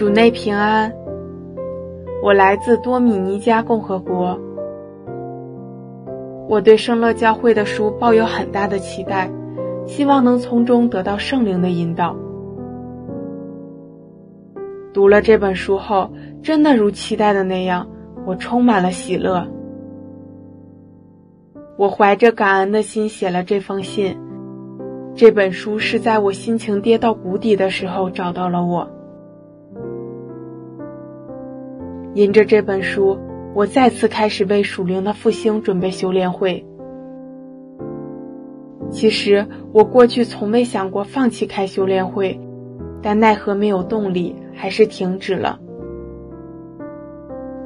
主内平安，我来自多米尼加共和国。我对圣乐教会的书抱有很大的期待，希望能从中得到圣灵的引导。读了这本书后，真的如期待的那样，我充满了喜乐。我怀着感恩的心写了这封信。这本书是在我心情跌到谷底的时候找到了我。因着这本书，我再次开始为属灵的复兴准备修炼会。其实我过去从未想过放弃开修炼会，但奈何没有动力，还是停止了。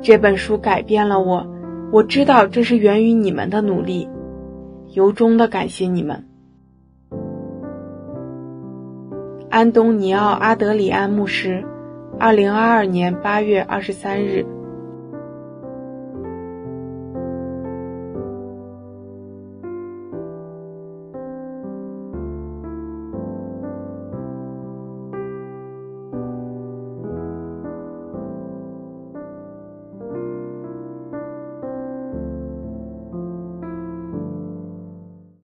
这本书改变了我，我知道这是源于你们的努力，由衷的感谢你们。安东尼奥·阿德里安牧师，二零二二年八月二十三日。